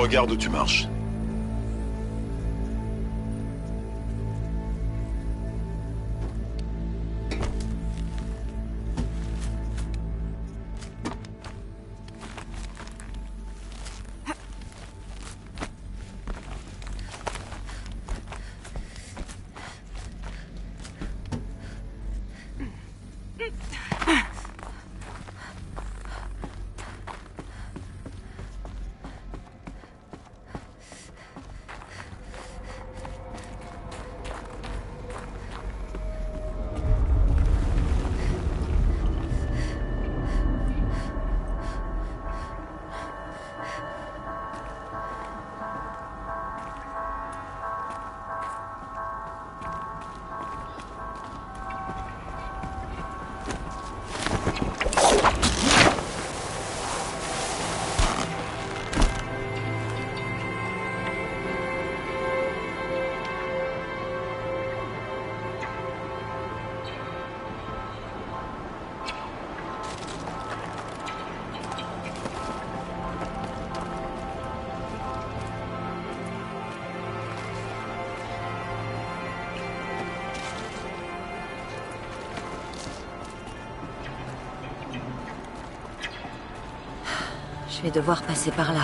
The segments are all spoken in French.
Regarde où tu marches. Je vais devoir passer par là.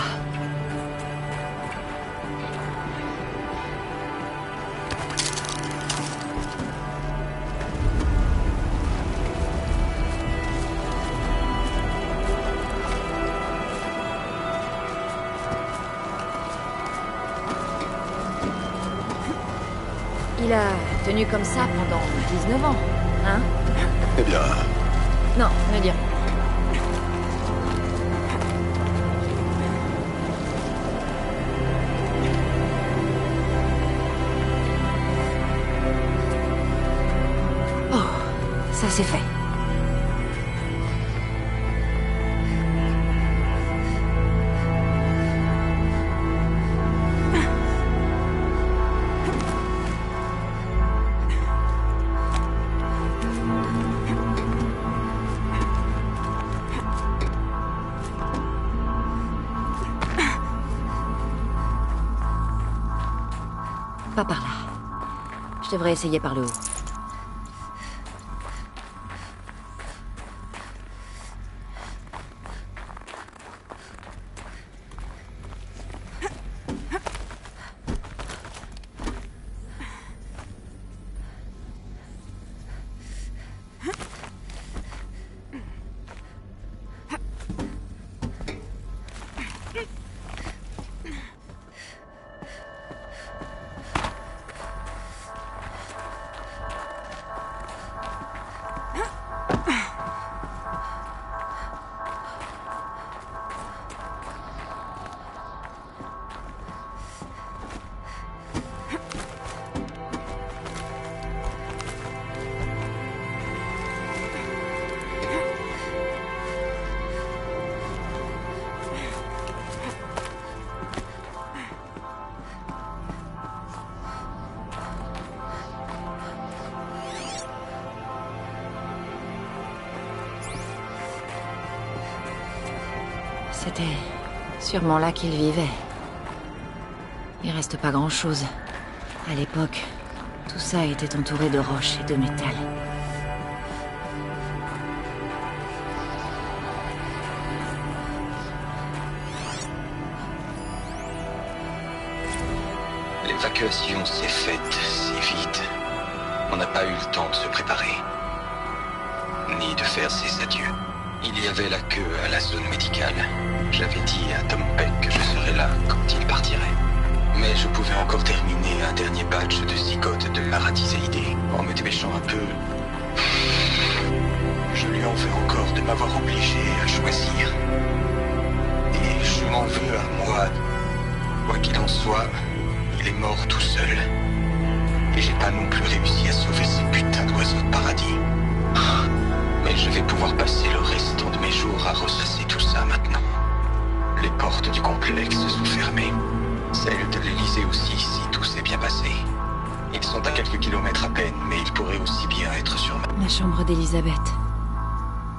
Il a tenu comme ça pendant 19 ans, hein? Eh bien, c'est fait. Pas par là. Je devrais essayer par le haut. C'était sûrement là qu'il vivait. Il reste pas grand-chose. À l'époque, tout ça était entouré de roches et de métal. L'évacuation s'est faite si vite. On n'a pas eu le temps de se préparer. Ni de faire ses adieux. Il y avait la queue à la zone médicale. J'avais dit à Tom Peck que je serais là quand il partirait. Mais je pouvais encore terminer un dernier batch de zygotes de Maradisaïdé en me dépêchant un peu. Je lui en veux encore de m'avoir obligé à choisir. Et je m'en veux à moi. Quoi qu'il en soit, il est mort tout seul. Et j'ai pas non plus réussi à sauver ce putain d'oiseau de paradis. Je vais pouvoir passer le restant de mes jours à ressasser tout ça maintenant. Les portes du complexe sont fermées. Celles de l'Elysée aussi, si tout s'est bien passé. Ils sont à quelques kilomètres à peine, mais ils pourraient aussi bien être sur ma... La chambre d'Elisabeth.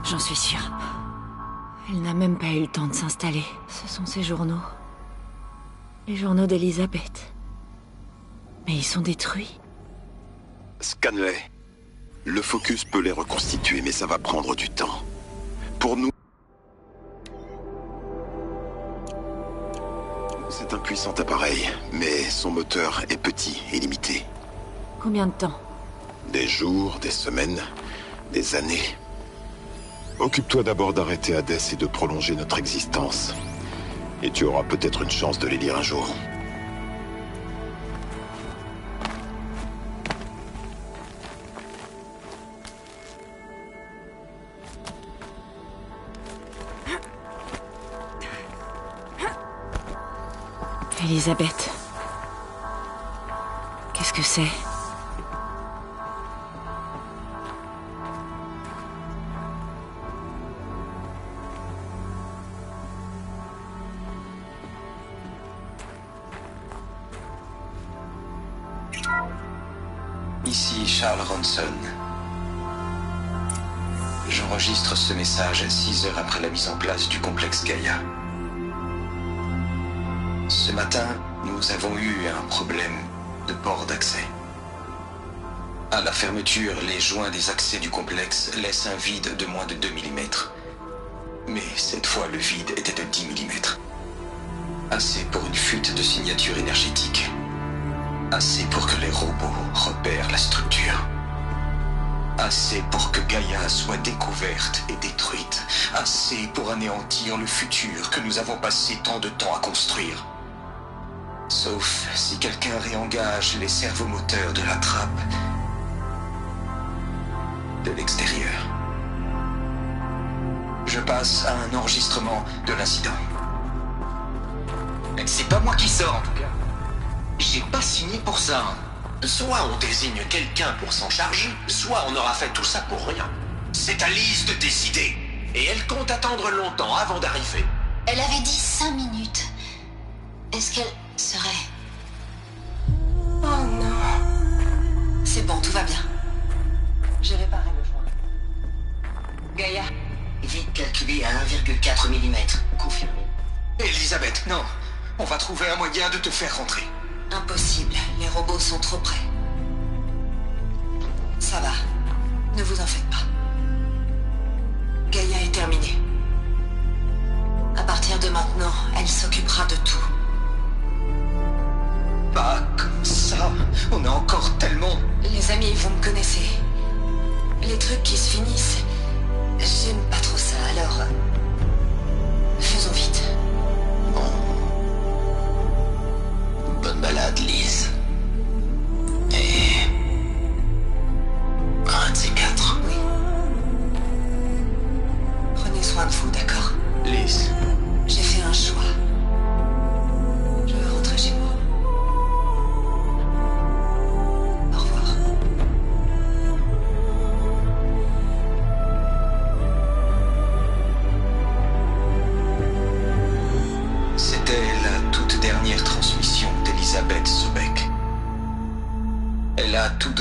J'en suis sûre. Elle n'a même pas eu le temps de s'installer. Ce sont ses journaux. Les journaux d'Elisabeth. Mais ils sont détruits. Scanley. Le focus peut les reconstituer, mais ça va prendre du temps. Pour nous... C'est un puissant appareil, mais son moteur est petit et limité. Combien de temps? Des jours, des semaines, des années. Occupe-toi d'abord d'arrêter Hades et de prolonger notre existence. Et tu auras peut-être une chance de les lire un jour. Elisabeth. Qu'est-ce que c'est? Ici Charles Ronson. J'enregistre ce message six heures après la mise en place du complexe Gaïa. Matin, nous avons eu un problème de port d'accès. À la fermeture, les joints des accès du complexe laissent un vide de moins de 2 mm. Mais cette fois, le vide était de 10 mm. Assez pour une fuite de signature énergétique. Assez pour que les robots repèrent la structure. Assez pour que Gaïa soit découverte et détruite. Assez pour anéantir le futur que nous avons passé tant de temps à construire. Sauf si quelqu'un réengage les servomoteurs de la trappe de l'extérieur. Je passe à un enregistrement de l'incident. C'est pas moi qui sors en tout cas. J'ai pas signé pour ça. Soit on désigne quelqu'un pour s'en charger, soit on aura fait tout ça pour rien. C'est à de décider. Et elle compte attendre longtemps avant d'arriver. Elle avait dit cinq minutes. Est-ce qu'elle serait... Oh non. C'est bon, tout va bien. J'ai réparé le joint. Gaïa, vite calculé à 1,4 mm. Confirmé. Elisabeth, non. On va trouver un moyen de te faire rentrer. Impossible, les robots sont trop près. Ça va, ne vous en faites pas. Gaïa est terminée. À partir de maintenant, elle s'occupera de tout.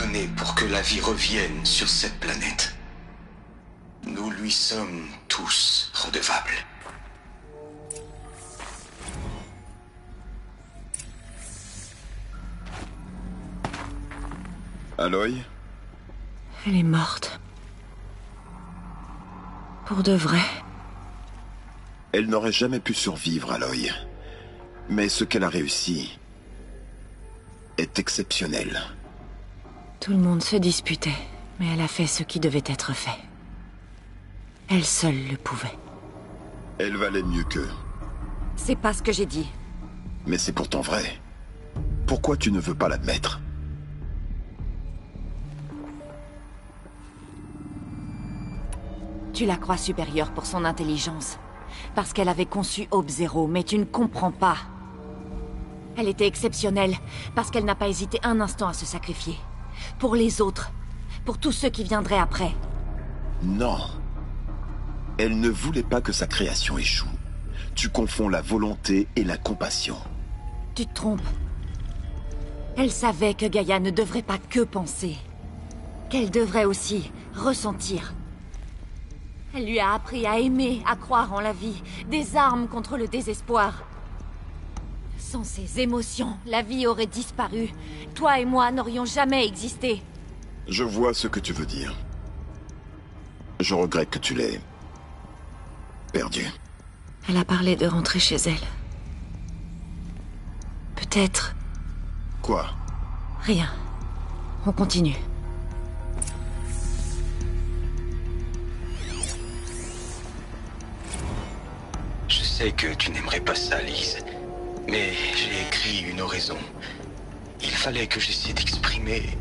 Donné pour que la vie revienne sur cette planète. Nous lui sommes tous redevables. Aloy? Elle est morte. Pour de vrai. Elle n'aurait jamais pu survivre, Aloy. Mais ce qu'elle a réussi est exceptionnel. Tout le monde se disputait, mais elle a fait ce qui devait être fait. Elle seule le pouvait. Elle valait mieux qu'eux. C'est pas ce que j'ai dit. Mais c'est pourtant vrai. Pourquoi tu ne veux pas l'admettre? Tu la crois supérieure pour son intelligence. Parce qu'elle avait conçu Aube Zéro, mais tu ne comprends pas. Elle était exceptionnelle, parce qu'elle n'a pas hésité un instant à se sacrifier. Pour les autres. Pour tous ceux qui viendraient après. Non. Elle ne voulait pas que sa création échoue. Tu confonds la volonté et la compassion. Tu te trompes. Elle savait que Gaïa ne devrait pas que penser. Qu'elle devrait aussi ressentir. Elle lui a appris à aimer, à croire en la vie, des armes contre le désespoir. Sans ces émotions, la vie aurait disparu. Toi et moi n'aurions jamais existé. Je vois ce que tu veux dire. Je regrette que tu l'aies... perdu. Elle a parlé de rentrer chez elle. Peut-être... Quoi? Rien. On continue. Je sais que tu n'aimerais pas ça, Lise. Mais j'ai écrit une oraison. Il fallait que j'essaie d'exprimer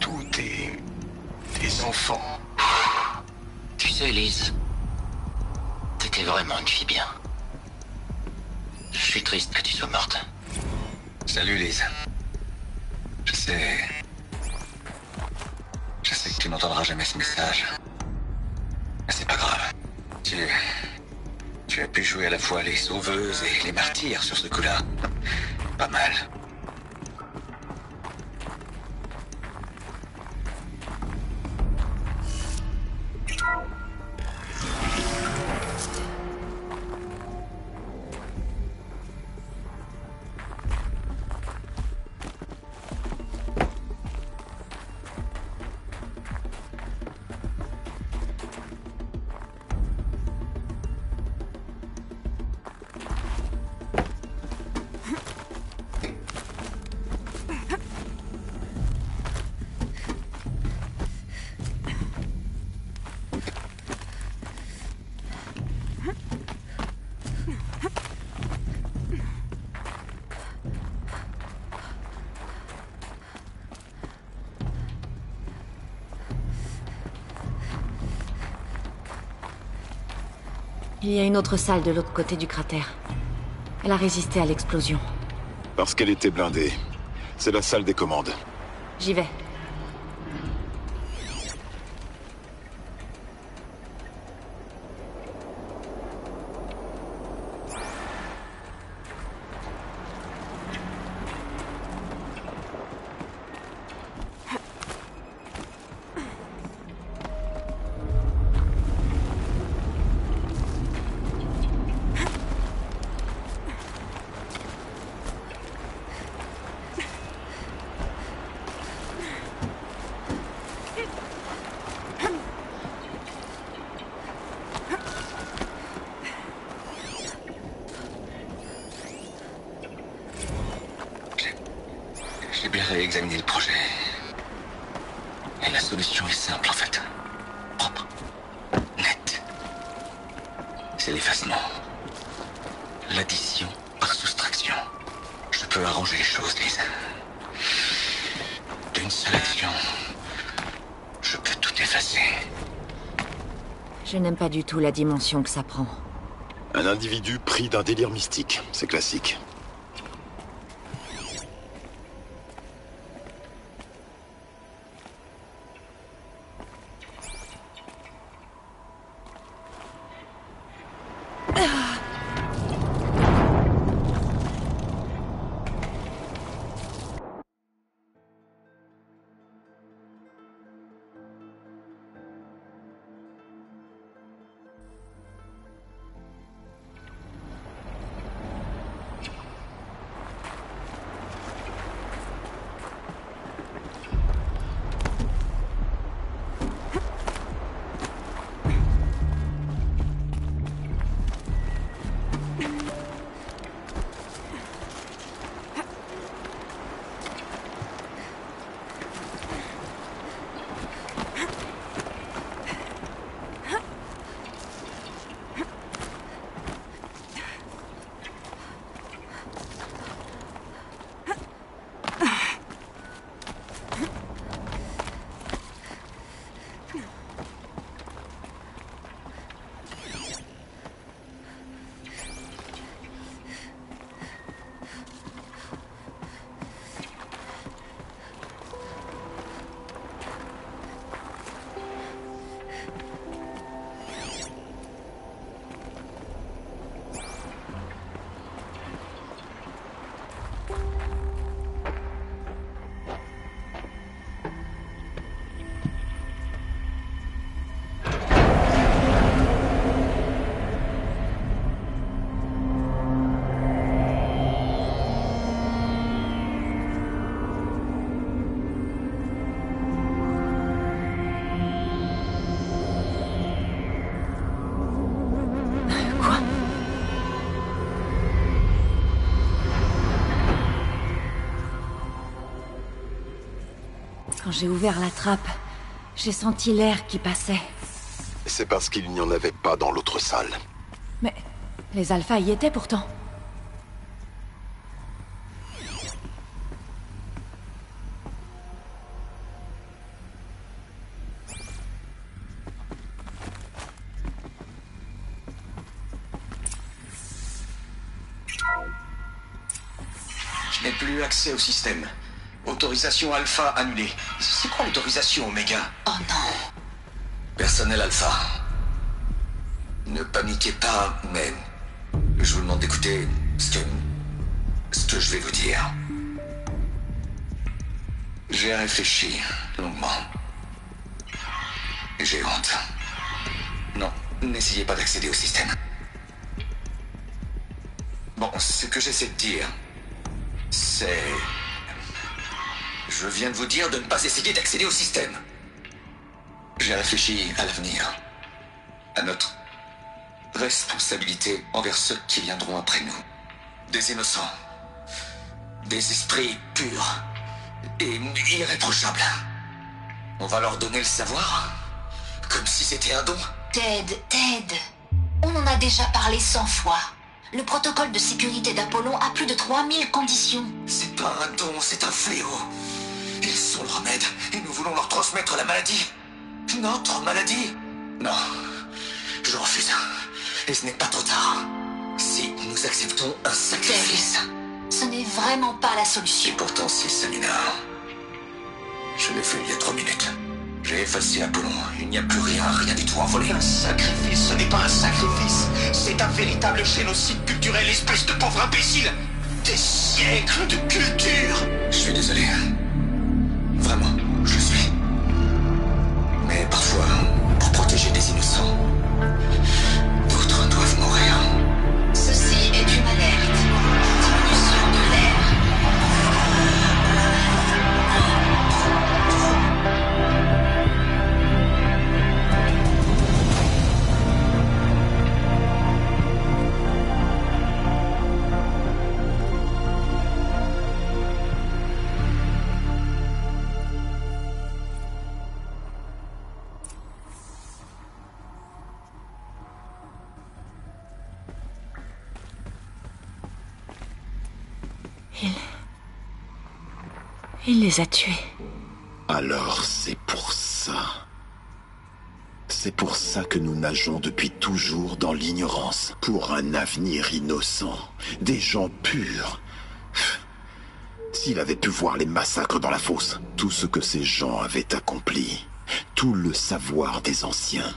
tous tes... tes enfants. Tu sais, Lise, t'étais vraiment une fille bien. Je suis triste que tu sois morte. Salut, Lise. Je sais... Je sais que tu n'entendras jamais ce message. Mais c'est pas grave. Tu... Tu as pu jouer à la fois les sauveuses et les martyrs sur ce coup-là. Pas mal. Il y a une autre salle de l'autre côté du cratère. Elle a résisté à l'explosion. Parce qu'elle était blindée. C'est la salle des commandes. J'y vais. Bien réexaminé le projet. Et la solution est simple en fait. Propre. Net. C'est l'effacement. L'addition par soustraction. Je peux arranger les choses, Lise. D'une seule action, je peux tout effacer. Je n'aime pas du tout la dimension que ça prend. Un individu pris d'un délire mystique. C'est classique. Quand j'ai ouvert la trappe, j'ai senti l'air qui passait. C'est parce qu'il n'y en avait pas dans l'autre salle. Mais les alphas y étaient pourtant. Je n'ai plus accès au système. Autorisation alpha annulée. C'est quoi l'autorisation oméga Oh non. Personnel Alpha. Ne paniquez pas, mais je vous demande d'écouter ce que. ce que je vais vous dire. J'ai réfléchi longuement. J'ai honte. Non, n'essayez pas d'accéder au système. Bon, ce que j'essaie de dire, c'est... Je viens de vous dire de ne pas essayer d'accéder au système. J'ai réfléchi à l'avenir, à notre responsabilité envers ceux qui viendront après nous. Des innocents, des esprits purs et irréprochables. On va leur donner le savoir, comme si c'était un don. Ted, Ted. On en a déjà parlé cent fois. Le protocole de sécurité d'Apollon a plus de 3000 conditions. C'est pas un don, c'est un fléau. Ils sont le remède et nous voulons leur transmettre la maladie. Notre maladie Non, je refuse. Et ce n'est pas trop tard. Si nous acceptons un sacrifice. Ce n'est vraiment pas la Et solution. pourtant, c'est Salina. Je l'ai fait il y a trois minutes. J'ai effacé Apollon. Il n'y a plus rien, rien du tout envolé. Un sacrifice, ce n'est pas un sacrifice. C'est un véritable génocide culturel, espèce de pauvre imbécile. Des siècles de culture. Je suis désolé. Il les a tués. Alors c'est pour ça. C'est pour ça que nous nageons depuis toujours dans l'ignorance. Pour un avenir innocent. Des gens purs. S'il avait pu voir les massacres dans la fosse, tout ce que ces gens avaient accompli, tout le savoir des anciens,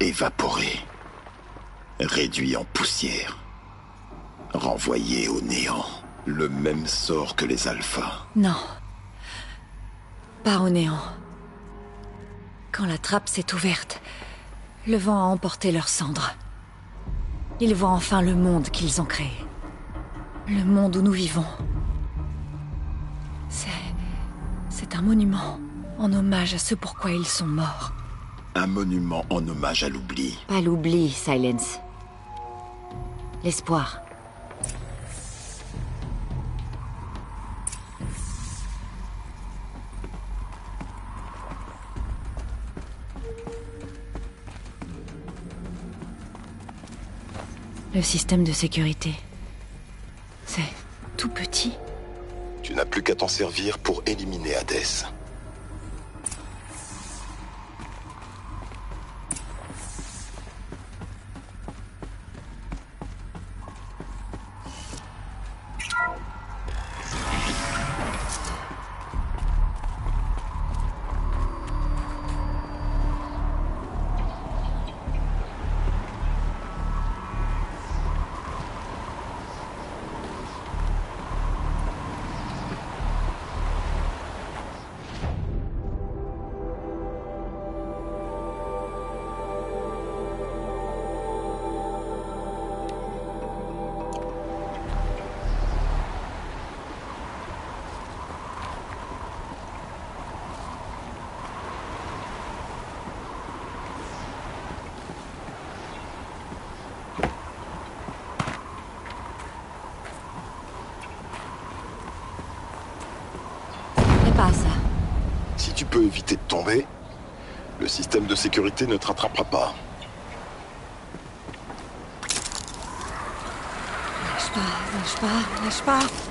évaporé, réduit en poussière, renvoyé au néant. Le même sort que les alphas. Non. Pas au néant. Quand la trappe s'est ouverte, le vent a emporté leurs cendres. Ils voient enfin le monde qu'ils ont créé. Le monde où nous vivons. C'est... C'est un monument en hommage à ce pourquoi ils sont morts. Un monument en hommage à l'oubli. Pas l'oubli, Silence. L'espoir. Le système de sécurité. C'est tout petit. Tu n'as plus qu'à t'en servir pour éliminer Hadès. Éviter de tomber, le système de sécurité ne te rattrapera pas. Lâche pas, lâche pas, lâche pas.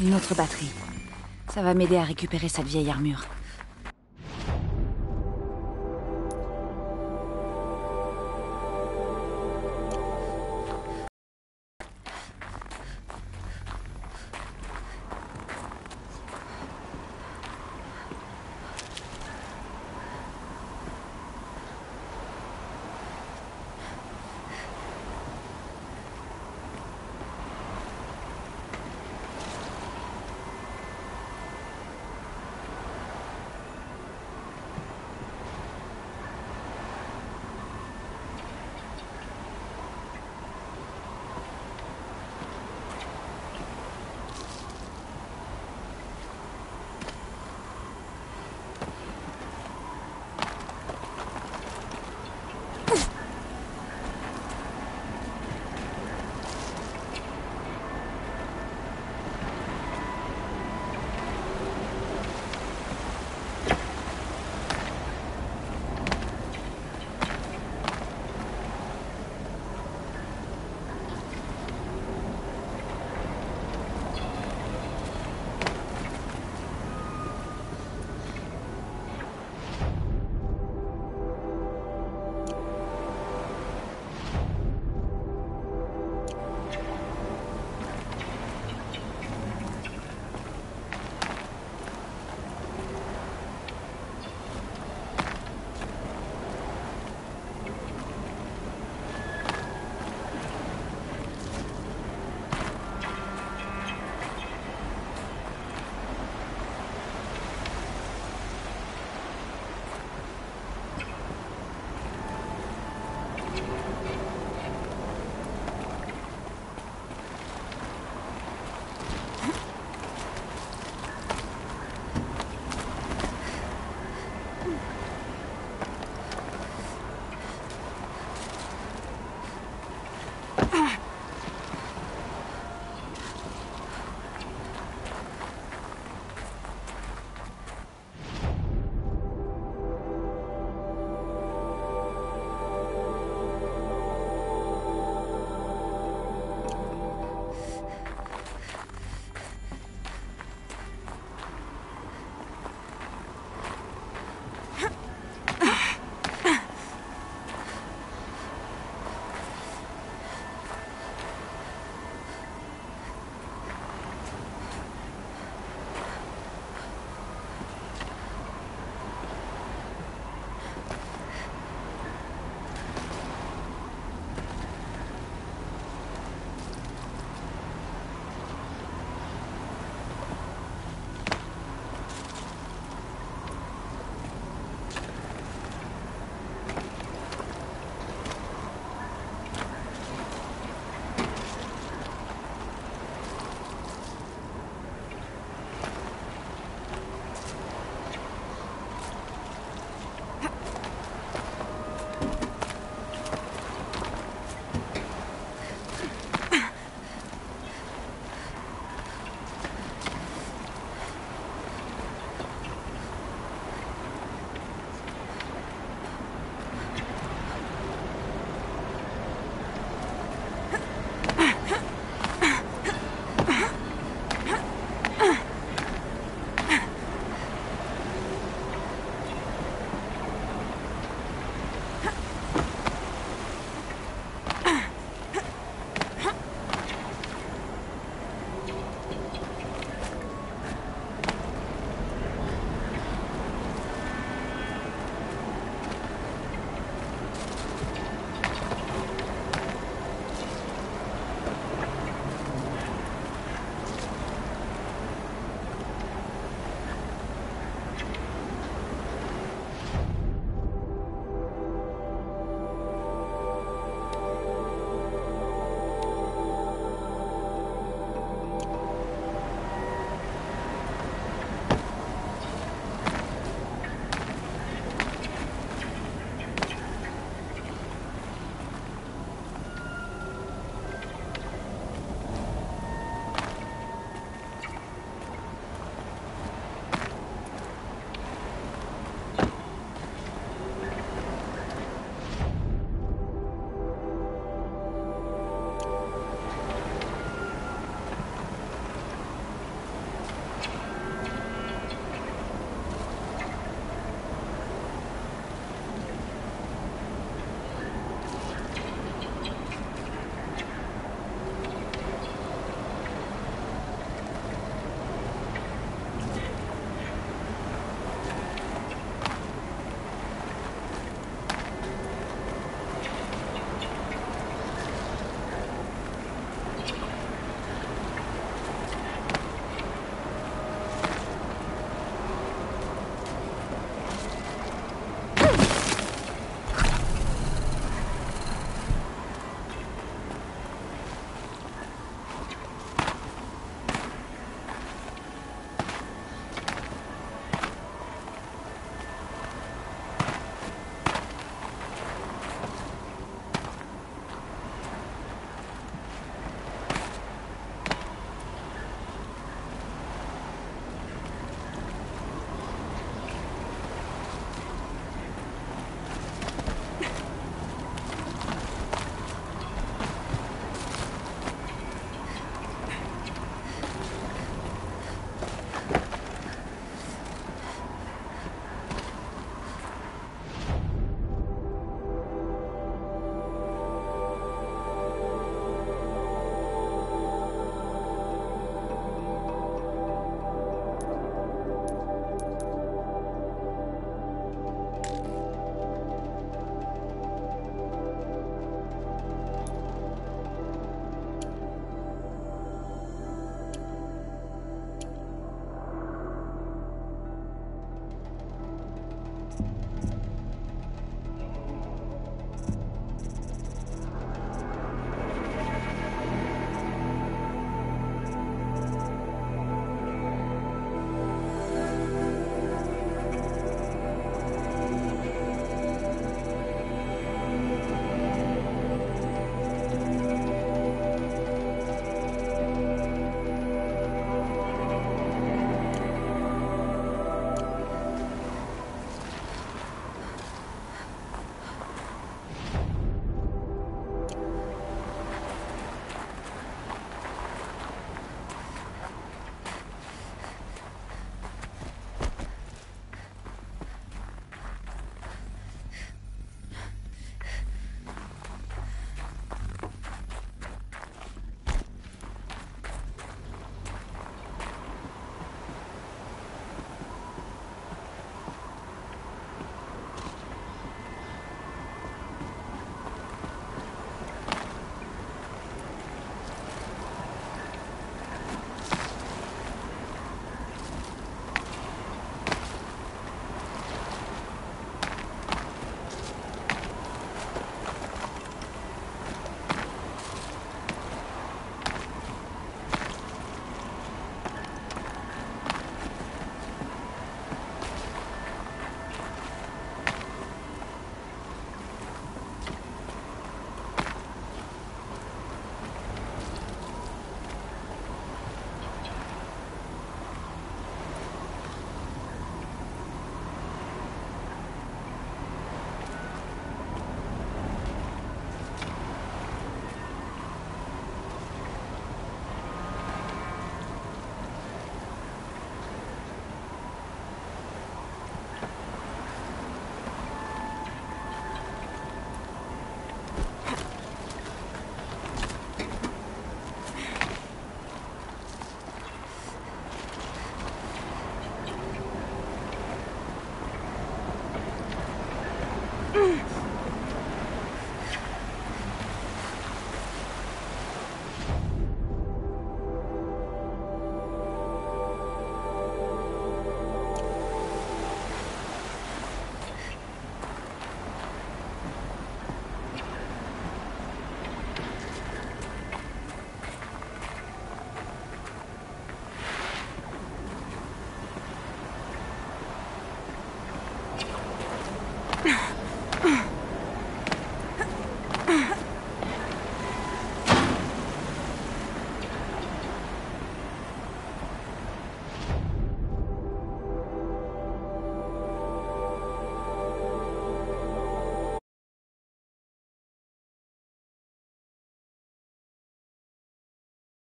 Une autre batterie. Ça va m'aider à récupérer cette vieille armure.